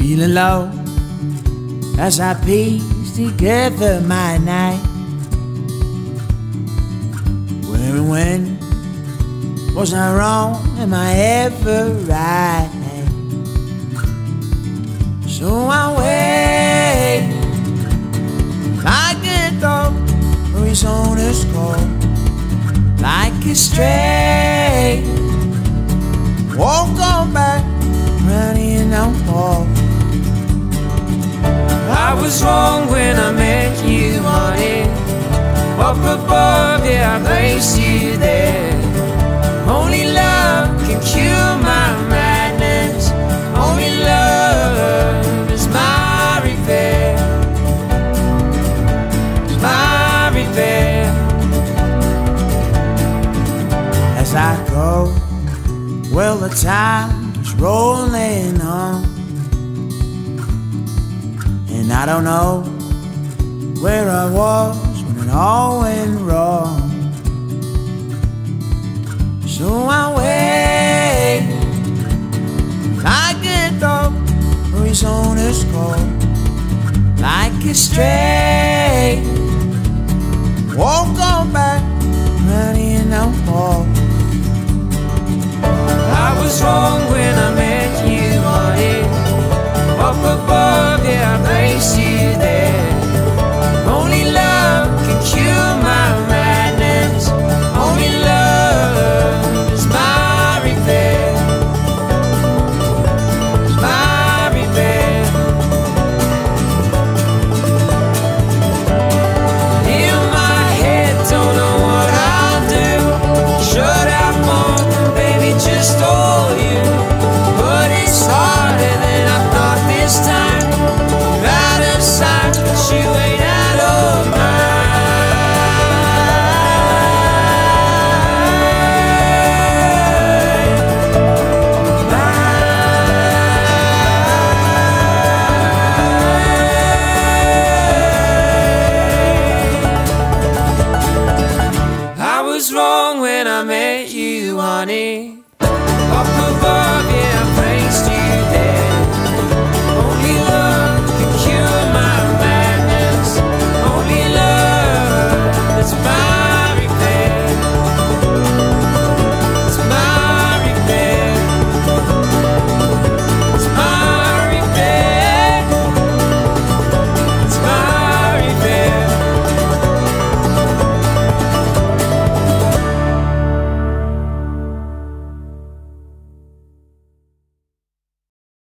feeling low as I piece together my night. Where and when was I wrong? Am I ever right? So I wait like a dog for his owner's call, like a stray. Won't go back, was wrong when I met you, honey. Up above, yeah, I placed you there. Only love can cure my madness. Only love is my repair. My repair. As I go, well, the time is rolling on. And I don't know where I was when it all went wrong. So I wait like a dog for his owner's call, like a stray. Won't go back, running on wall. I was wrong when You, honey.